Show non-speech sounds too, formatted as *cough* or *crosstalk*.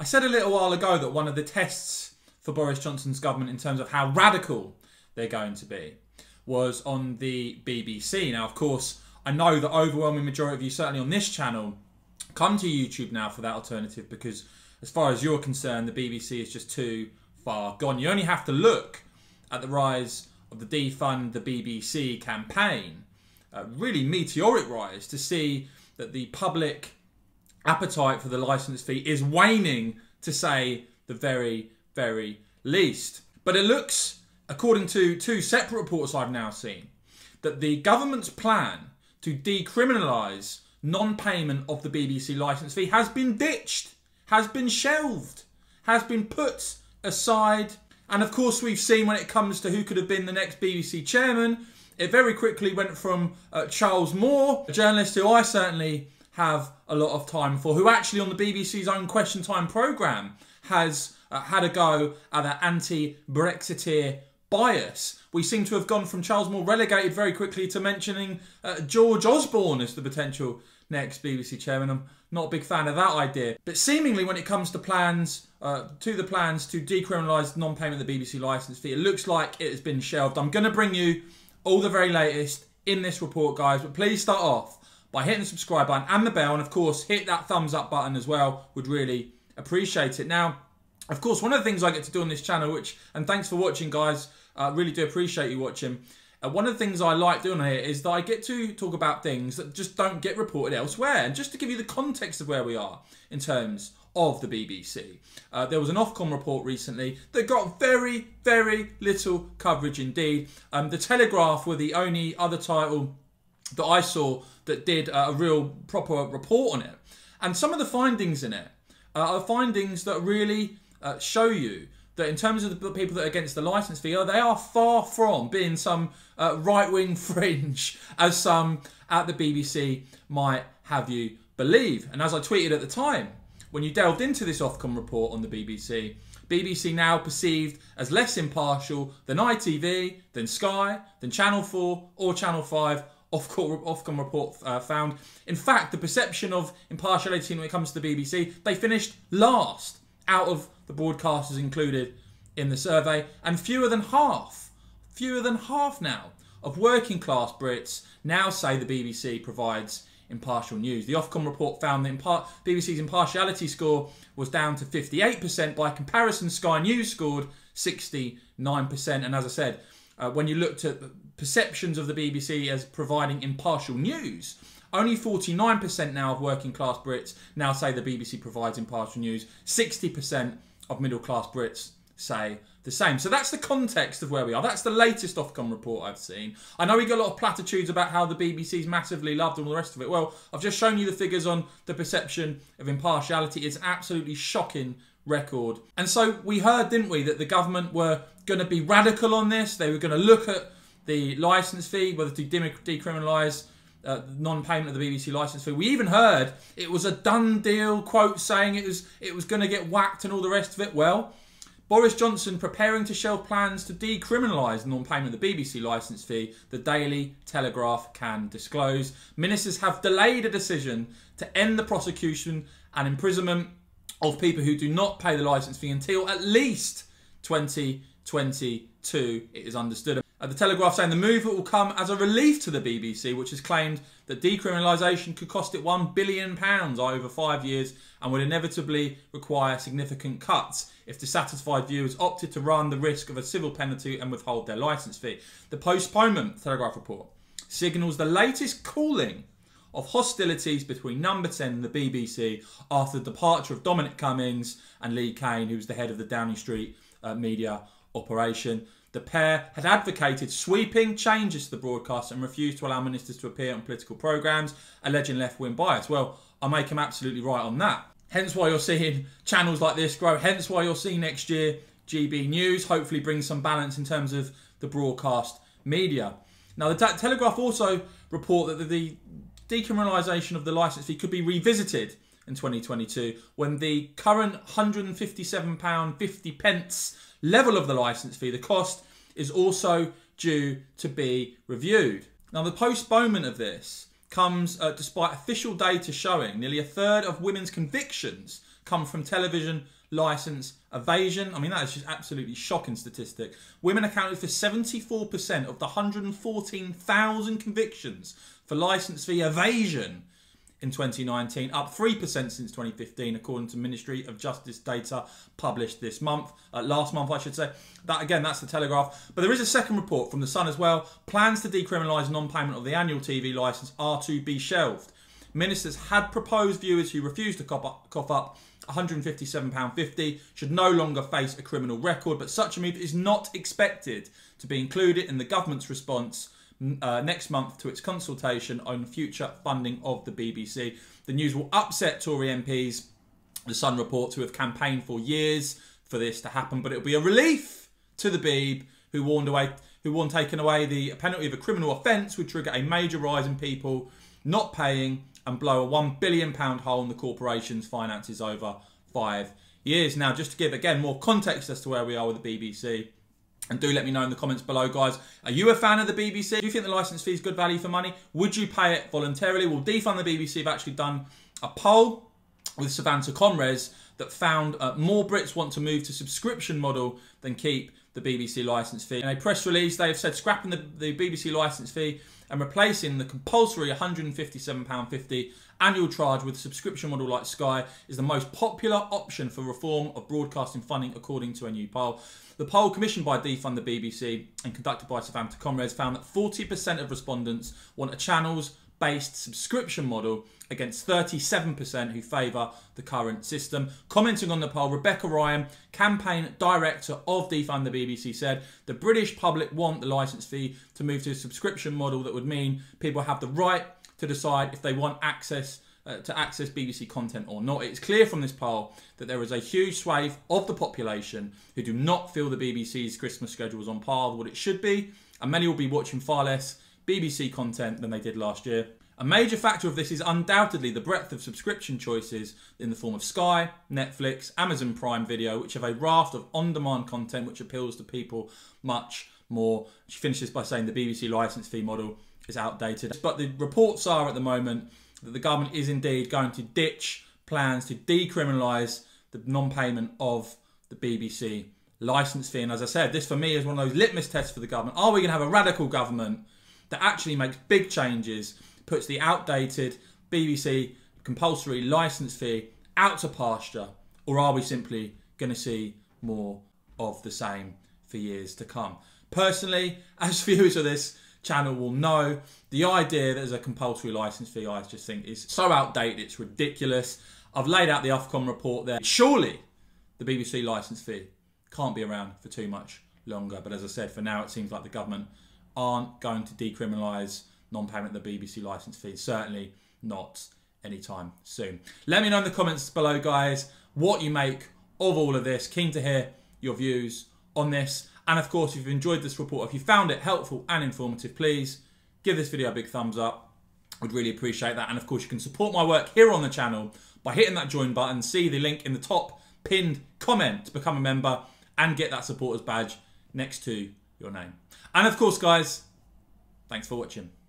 I said a little while ago that one of the tests for Boris Johnson's government in terms of how radical they're going to be was on the BBC. Now, of course, I know the overwhelming majority of you, certainly on this channel, come to YouTube now for that alternative because, as far as you're concerned, the BBC is just too far gone. You only have to look at the rise of the defund the BBC campaign, a really meteoric rise, to see that the public appetite for the license fee is waning, to say the very, very least. But it looks, according to two separate reports I've now seen, that the government's plan to decriminalise non payment of the BBC licence fee has been ditched, has been shelved, has been put aside. And of course, we've seen when it comes to who could have been the next BBC chairman, it very quickly went from uh, Charles Moore, a journalist who I certainly have a lot of time for, who actually on the BBC's own Question Time programme has uh, had a go at that anti Brexiteer bias. We seem to have gone from Charles Moore relegated very quickly to mentioning uh, George Osborne as the potential next BBC chairman. I'm not a big fan of that idea. But seemingly, when it comes to plans, uh, to the plans to decriminalise non-payment of the BBC licence fee, it looks like it has been shelved. I'm going to bring you all the very latest in this report, guys. But please start off by hitting the subscribe button and the bell, and of course, hit that thumbs up button as well. Would really appreciate it. Now, of course, one of the things I get to do on this channel, which and thanks for watching, guys. I uh, really do appreciate you watching. Uh, one of the things I like doing here is that I get to talk about things that just don't get reported elsewhere, and just to give you the context of where we are in terms of the BBC. Uh, there was an Ofcom report recently that got very, very little coverage indeed. Um, the Telegraph were the only other title that I saw that did a real proper report on it. And some of the findings in it uh, are findings that really uh, show you that in terms of the people that are against the license fee, they are far from being some uh, right wing *laughs* fringe as some at the BBC might have you believe. And as I tweeted at the time, when you delved into this Ofcom report on the BBC, BBC now perceived as less impartial than ITV, than Sky, than Channel 4 or Channel 5 Ofcom report uh, found. In fact, the perception of impartiality when it comes to the BBC, they finished last out of the broadcasters included in the survey, and fewer than half, fewer than half now, of working class Brits now say the BBC provides impartial news. The Ofcom report found that impar- BBC's impartiality score was down to 58%. By comparison, Sky News scored 69%. And as I said, uh, when you looked at perceptions of the BBC as providing impartial news, only 49% now of working class Brits now say the BBC provides impartial news. 60% of middle class Brits say the same. So that's the context of where we are. That's the latest Ofcom report I've seen. I know we got a lot of platitudes about how the BBC's massively loved and all the rest of it. Well, I've just shown you the figures on the perception of impartiality. It's absolutely shocking record. And so we heard, didn't we, that the government were going to be radical on this. They were going to look at the licence fee, whether to decriminalise uh, non-payment of the BBC licence fee. We even heard it was a done deal. Quote saying it was it was going to get whacked and all the rest of it. Well, Boris Johnson preparing to shelve plans to decriminalise non-payment of the BBC licence fee. The Daily Telegraph can disclose. Ministers have delayed a decision to end the prosecution and imprisonment of people who do not pay the licence fee until at least 2022. It is understood. Uh, the Telegraph saying the move will come as a relief to the BBC, which has claimed that decriminalisation could cost it £1 billion over five years and would inevitably require significant cuts if dissatisfied viewers opted to run the risk of a civil penalty and withhold their licence fee. The postponement, Telegraph report, signals the latest cooling of hostilities between Number 10 and the BBC after the departure of Dominic Cummings and Lee Cain, who was the head of the Downing Street uh, media operation. The pair had advocated sweeping changes to the broadcast and refused to allow ministers to appear on political programmes, alleging left wing bias. Well, I make them absolutely right on that. Hence why you're seeing channels like this grow. Hence why you'll see next year GB News hopefully bring some balance in terms of the broadcast media. Now, the Telegraph also report that the decriminalisation of the licence fee could be revisited in 2022 when the current £157.50 pence level of the licence fee, the cost, is also due to be reviewed. Now, the postponement of this comes uh, despite official data showing nearly a third of women's convictions come from television license evasion. I mean, that is just absolutely shocking statistic. Women accounted for 74% of the 114,000 convictions for license fee evasion in 2019, up 3% since 2015, according to Ministry of Justice data published this month, uh, last month, I should say. That again, that's the Telegraph. But there is a second report from the Sun as well. Plans to decriminalise non-payment of the annual TV licence are to be shelved. Ministers had proposed viewers who refused to cough up, cough up £157.50 should no longer face a criminal record, but such a move is not expected to be included in the government's response uh, next month to its consultation on future funding of the BBC. The news will upset Tory MPs, the Sun reports, who have campaigned for years for this to happen, but it'll be a relief to the Beeb who warned away who warned taking away the penalty of a criminal offence would trigger a major rise in people not paying and blow a one billion pound hole in the corporation's finances over five years. Now, just to give again more context as to where we are with the BBC, and do let me know in the comments below, guys. Are you a fan of the BBC? Do you think the licence fee is good value for money? Would you pay it voluntarily? Well, Defund the BBC have actually done a poll with Savanta ComRes that found uh, more Brits want to move to subscription model than keep the BBC licence fee. In a press release, they have said scrapping the, the BBC licence fee and replacing the compulsory £157.50 annual charge with a subscription model like Sky is the most popular option for reform of broadcasting funding, according to a new poll. The poll commissioned by Defund the BBC and conducted by Savanta ComRes found that 40% of respondents want a channels based subscription model against 37% who favour the current system. Commenting on the poll, Rebecca Ryan, campaign director of Defund the BBC, said the British public want the licence fee to move to a subscription model that would mean people have the right to decide if they want access uh, to access BBC content or not. It's clear from this poll that there is a huge swathe of the population who do not feel the BBC's Christmas schedule is on par with what it should be, and many will be watching far less BBC content than they did last year. A major factor of this is undoubtedly the breadth of subscription choices in the form of Sky, Netflix, Amazon Prime Video, which have a raft of on demand content which appeals to people much more. She finishes by saying the BBC licence fee model is outdated. But the reports are at the moment that the government is indeed going to ditch plans to decriminalise the non payment of the BBC licence fee. And as I said, this for me is one of those litmus tests for the government. Are we going to have a radical government that actually makes big changes, puts the outdated BBC compulsory licence fee out to pasture, or are we simply going to see more of the same for years to come? Personally, *laughs* as viewers of this channel will know, the idea that there's a compulsory licence fee, I just think is so outdated, it's ridiculous. I've laid out the Ofcom report there. Surely the BBC licence fee can't be around for too much longer. But as I said, for now, it seems like the government aren't going to decriminalise non-payment of the BBC licence fee. Certainly not anytime soon. Let me know in the comments below, guys, what you make of all of this. Keen to hear your views on this. And of course, if you've enjoyed this report, if you found it helpful and informative, please give this video a big thumbs up. Would really appreciate that. And of course, you can support my work here on the channel by hitting that join button. See the link in the top pinned comment to become a member and get that supporters badge next to your name. And of course, guys, thanks for watching.